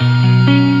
Música